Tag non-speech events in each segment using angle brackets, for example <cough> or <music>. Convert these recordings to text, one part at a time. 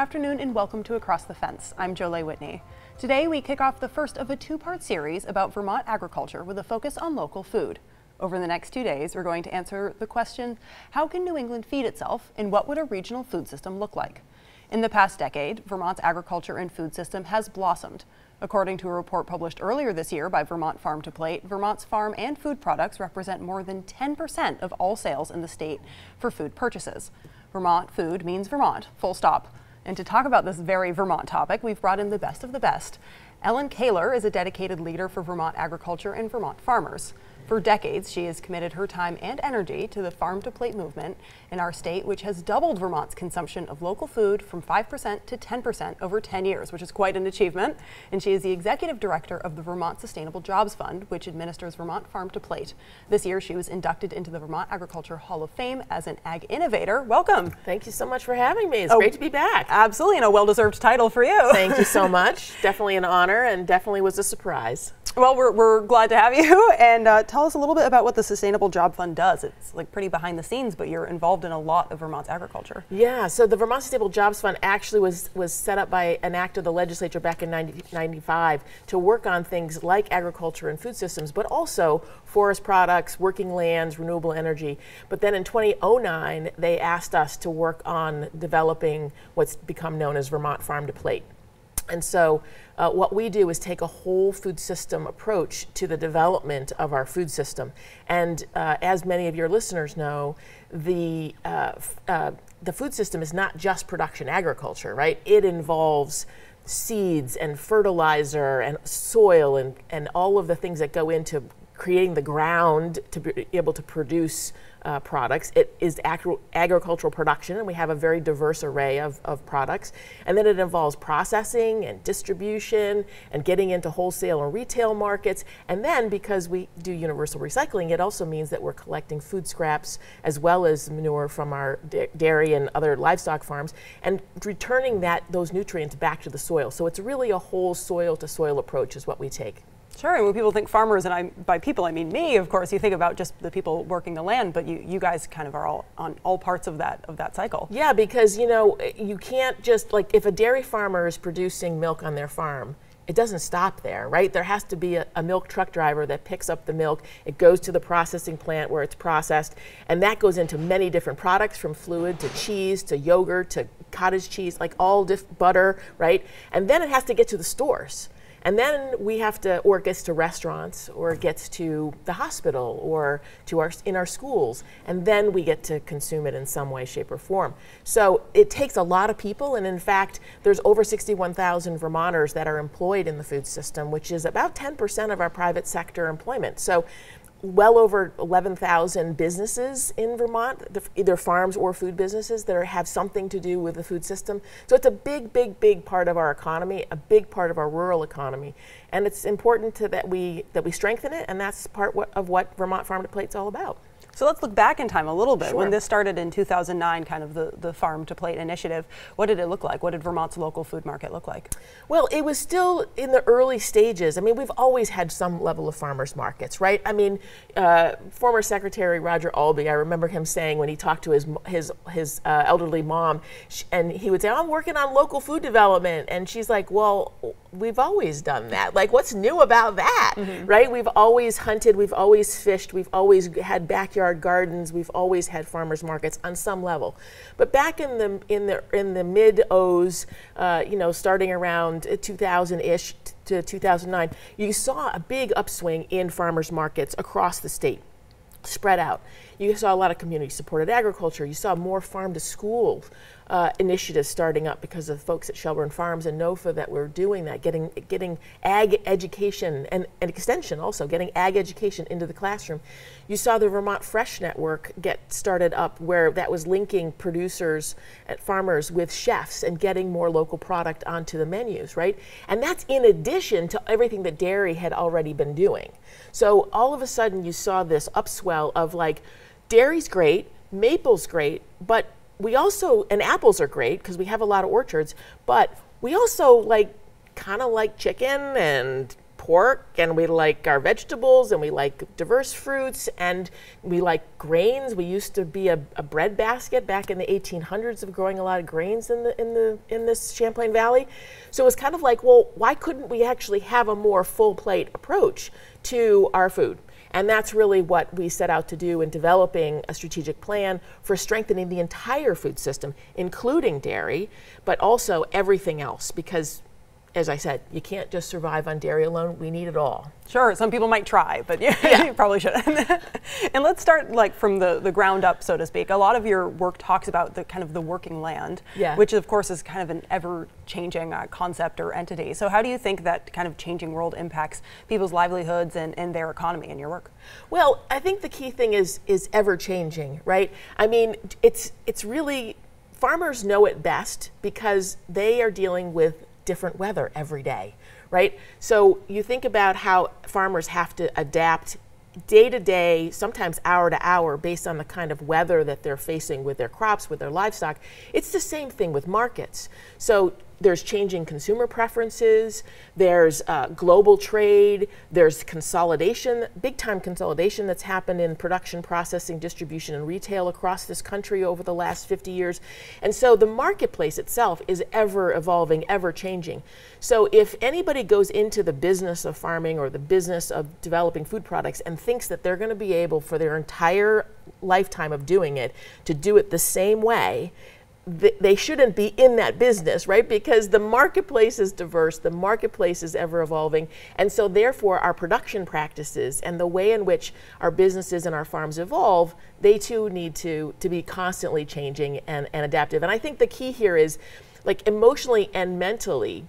afternoon and welcome to Across the Fence. I'm Jolie Whitney. Today we kick off the first of a two-part series about Vermont agriculture with a focus on local food. Over the next two days, we're going to answer the question, how can New England feed itself and what would a regional food system look like? In the past decade, Vermont's agriculture and food system has blossomed. According to a report published earlier this year by Vermont Farm to Plate, Vermont's farm and food products represent more than 10% of all sales in the state for food purchases. Vermont food means Vermont, full stop. And to talk about this very Vermont topic, we've brought in the best of the best. Ellen Kahler is a dedicated leader for Vermont agriculture and Vermont farmers. For decades, she has committed her time and energy to the farm to plate movement in our state, which has doubled Vermont's consumption of local food from 5% to 10% over 10 years, which is quite an achievement. And she is the executive director of the Vermont Sustainable Jobs Fund, which administers Vermont Farm to Plate. This year, she was inducted into the Vermont Agriculture Hall of Fame as an ag innovator. Welcome. Thank you so much for having me. It's oh, great to be back. Absolutely, and a well deserved title for you. Thank you so <laughs> much. definitely an honor and definitely was a surprise. Well, we're, we're glad to have you. <laughs> And uh, tell us a little bit about what the Sustainable Job Fund does. It's like pretty behind the scenes, but you're involved in a lot of Vermont's agriculture. Yeah, so the Vermont Sustainable Jobs Fund actually was, was set up by an act of the legislature back in 1995 to work on things like agriculture and food systems, but also forest products, working lands, renewable energy. But then in 2009, they asked us to work on developing what's become known as Vermont Farm to Plate. And so uh, what we do is take a whole food system approach to the development of our food system. And uh, as many of your listeners know, the, uh, uh the food system is not just production agriculture, right? It involves seeds and fertilizer and soil and, and all of the things that go into creating the ground to be able to produce uh, products. It is agri agricultural production, and we have a very diverse array of, of products. And then it involves processing and distribution and getting into wholesale and retail markets. And then because we do universal recycling, it also means that we're collecting food scraps as well as manure from our dairy and other livestock farms and returning that those nutrients back to the soil. So it's really a whole soil to soil approach is what we take. Sure, and when people think farmers, and I, by people I mean me, of course, you think about just the people working the land, but you, you guys kind of are all on all parts of that of that cycle. Yeah, because you know you can't just like if a dairy farmer is producing milk on their farm, it doesn't stop there, right? There has to be a, a, milk truck driver that picks up the milk. It goes to the processing plant where it's processed, and that goes into many different products from fluid to cheese to yogurt to cottage cheese, like all diff- butter, right? And then it has to get to the stores. And then we have to, or it gets to restaurants, or it gets to the hospital, or to our in our schools, and then we get to consume it in some way, shape, or form. So it takes a lot of people, and in fact, there's over 61,000 Vermonters that are employed in the food system, which is about 10% of our private sector employment. So well over 11,000 businesses in Vermont, either farms or food businesses that are, have something to do with the food system. So it's a big, big, big part of our economy, a big part of our rural economy, and it's important to, that we that we strengthen it, and that's part of what Vermont Farm to Plate is all about. So let's look back in time a little bit. Sure. When this started in 2009, kind of the, the farm to plate initiative, what did it look like? What did Vermont's local food market look like? Well, it was still in the early stages. I mean, we've always had some level of farmers markets, right? I mean, uh, former Secretary Roger Allbee, I remember him saying when he talked to his his his uh, elderly mom, and he would say, "I'm working on local food development," and she's like, "Well, we've always done that. Like, what's new about that, mm-hmm. right? We've always hunted, we've always fished, we've always had backyard gardens, we've always had farmers markets on some level. But back in the in the in the mid O's, uh, you know, starting around 2000 ish to 2009, you saw a big upswing in farmers markets across the state spread out. You saw a lot of community supported agriculture. You saw more farm to school uh, initiatives starting up because of folks at Shelburne Farms and NOFA that were doing that, getting getting ag education and, and extension also, getting ag education into the classroom. You saw the Vermont Fresh Network get started up where that was linking producers and farmers with chefs and getting more local product onto the menus, right? And that's in addition to everything that dairy had already been doing. So all of a sudden you saw this upswell of like, dairy's great, maple's great, but we also, and apples are great because we have a lot of orchards, but we also like kind of like chicken and pork and we like our vegetables and we like diverse fruits and we like grains. We used to be a, a bread basket back in the 1800s of growing a lot of grains in the in the in this Champlain Valley. So it was kind of like, well, why couldn't we actually have a more full plate approach to our food? And that's really what we set out to do in developing a strategic plan for strengthening the entire food system, including dairy, but also everything else, because as I said, you can't just survive on dairy alone. We need it all. Sure, some people might try, but <laughs> yeah, yeah. you probably shouldn't. <laughs> and let's start like from the, the ground up, so to speak. A lot of your work talks about the kind of the working land, yeah. which of course is kind of an ever-changing uh, concept or entity. So how do you think that kind of changing world impacts people's livelihoods and, and their economy in your work? Well, I think the key thing is is ever-changing, right? I mean, it's it's really farmers know it best because they are dealing with different weather every day, right? So you think about how farmers have to adapt day to day, sometimes hour to hour, based on the kind of weather that they're facing with their crops, with their livestock. It's the same thing with markets. So there's changing consumer preferences, there's uh, global trade, there's consolidation, big time consolidation that's happened in production, processing, distribution, and retail across this country over the last 50 years. And so the marketplace itself is ever evolving, ever changing. So if anybody goes into the business of farming or the business of developing food products and thinks that they're going to be able for their entire lifetime of doing it to do it the same way, they shouldn't be in that business, right? Because the marketplace is diverse, the marketplace is ever evolving, and so therefore our production practices and the way in which our businesses and our farms evolve, they too need to to be constantly changing and, and adaptive. And I think the key here is like emotionally and mentally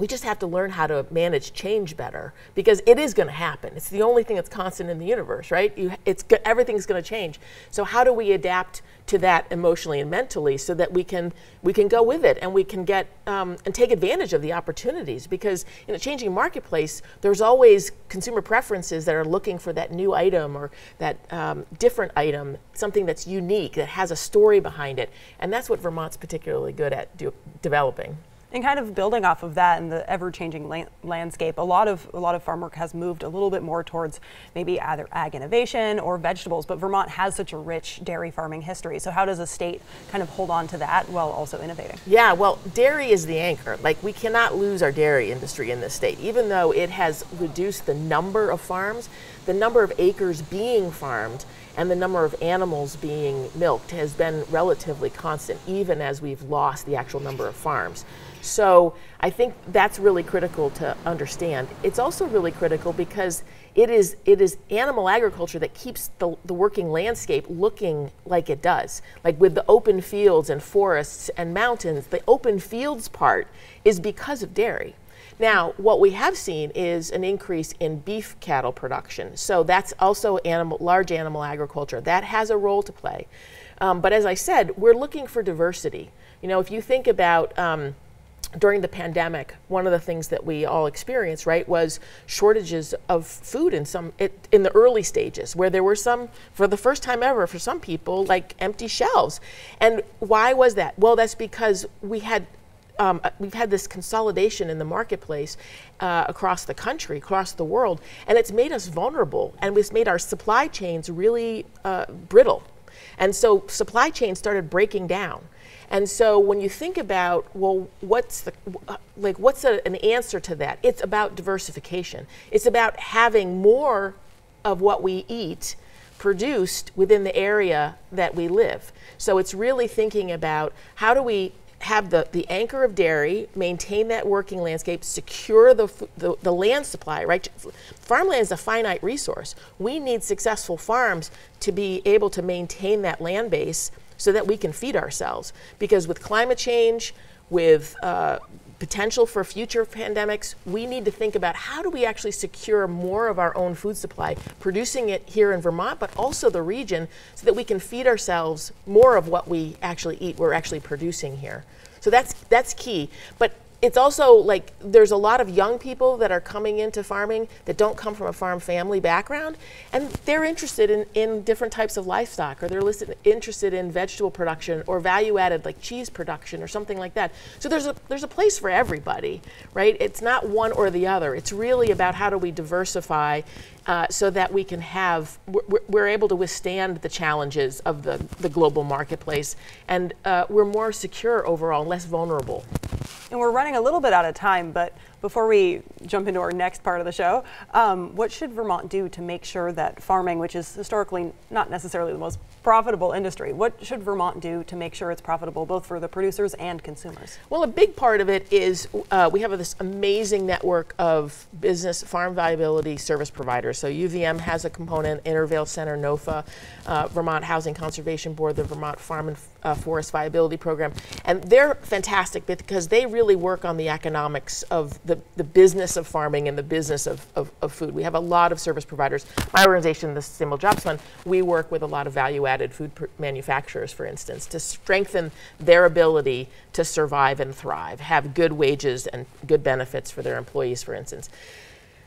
we just have to learn how to manage change better because it is going to happen. It's the only thing that's constant in the universe, right? You, it's everything's going to change. So how do we adapt to that emotionally and mentally so that we can we can go with it and we can get um, and take advantage of the opportunities because in a changing marketplace, there's always consumer preferences that are looking for that new item or that um, different item, something that's unique that has a story behind it, and that's what Vermont's particularly good at do, developing. And kind of building off of that and the ever-changing la landscape, a lot of a lot of farm work has moved a little bit more towards maybe either ag innovation or vegetables. But Vermont has such a rich dairy farming history. So how does a state kind of hold on to that while also innovating? Yeah, well, dairy is the anchor. Like we cannot lose our dairy industry in this state, even though it has reduced the number of farms, the number of acres being farmed and the number of animals being milked has been relatively constant, even as we've lost the actual number of farms. So I think that's really critical to understand. It's also really critical because it is it is animal agriculture that keeps the, the working landscape looking like it does. Like with the open fields and forests and mountains, the open fields part is because of dairy. Now, what we have seen is an increase in beef cattle production. So that's also animal, large animal agriculture. That has a role to play. Um, but as I said, we're looking for diversity. You know, if you think about um, during the pandemic, one of the things that we all experienced, right, was shortages of food in some it, in the early stages, where there were some, for the first time ever, for some people, like empty shelves. And why was that? Well, that's because we had. Um, we've had this consolidation in the marketplace uh, across the country, across the world, and it's made us vulnerable, and it's made our supply chains really uh, brittle. And so supply chains started breaking down. And so when you think about, well, what's the, like, what's a, an answer to that? It's about diversification. It's about having more of what we eat produced within the area that we live. So it's really thinking about how do we have the, the anchor of dairy, maintain that working landscape, secure the, the, the, land supply, right? Farmland is a finite resource. We need successful farms to be able to maintain that land base so that we can feed ourselves. Because with climate change, with uh, potential for future pandemics, we need to think about how do we actually secure more of our own food supply, producing it here in Vermont, but also the region, so that we can feed ourselves more of what we actually eat, we're actually producing here. So that's, that's key. But it's also like there's a lot of young people that are coming into farming that don't come from a farm family background, and they're interested in, in different types of livestock, or they're listed, interested in vegetable production or value added like cheese production or something like that. So there's a there's a place for everybody, right? It's not one or the other. It's really about how do we diversify uh, so that we can have, we're, we're, able to withstand the challenges of the, the global marketplace and uh, we're more secure overall, less vulnerable. And we're running a little bit out of time, but before we jump into our next part of the show, um, what should Vermont do to make sure that farming, which is historically not necessarily the most profitable industry, what should Vermont do to make sure it's profitable both for the producers and consumers? Well, a big part of it is uh, we have this amazing network of business farm viability service providers. So UVM has a component, Intervale Center, NOFA, uh, Vermont Housing Conservation Board, the Vermont Farm and uh, Forest Viability Program, and they're fantastic because they really work on the economics of the, the business of farming and the business of, of, of food. We have a lot of service providers. My organization, the Sustainable Jobs Fund, we work with a lot of value-added food manufacturers, for instance, to strengthen their ability to survive and thrive, have good wages and good benefits for their employees, for instance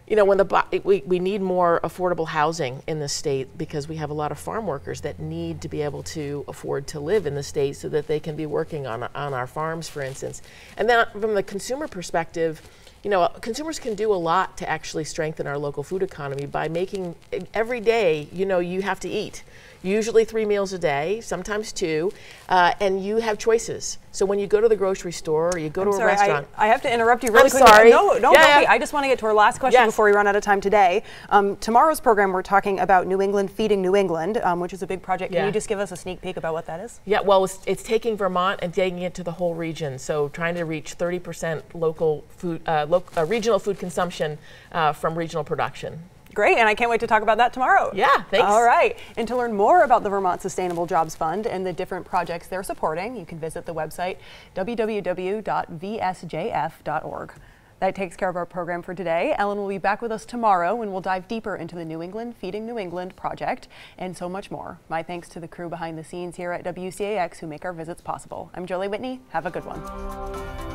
you know, when the we, we need more affordable housing in the state because we have a lot of farm workers that need to be able to afford to live in the state so that they can be working on, on our farms, for instance. And then from the consumer perspective, you know, consumers can do a lot to actually strengthen our local food economy by making every day, you know, you have to eat usually three meals a day, sometimes two, uh, and you have choices. So when you go to the grocery store or you go I'm to sorry, a restaurant. I, I, have to interrupt you really I'm quickly. sorry. No, no, yeah, yeah. I just want to get to our last question yes. before we run out of time today. Um, tomorrow's program, we're talking about New England Feeding New England, um, which is a big project. Yeah. Can you just give us a sneak peek about what that is? Yeah, well, it's, it's taking Vermont and taking it to the whole region. So trying to reach 30% local food, uh, uh, regional food consumption uh, from regional production. Great, and I can't wait to talk about that tomorrow. Yeah, thanks. All right, and to learn more about the Vermont Sustainable Jobs Fund and the different projects they're supporting, you can visit the website www.vsjf.org. That takes care of our program for today. Ellen will be back with us tomorrow when we'll dive deeper into the New England Feeding New England project and so much more. My thanks to the crew behind the scenes here at WCAX who make our visits possible. I'm Jolie Whitney. Have a good one.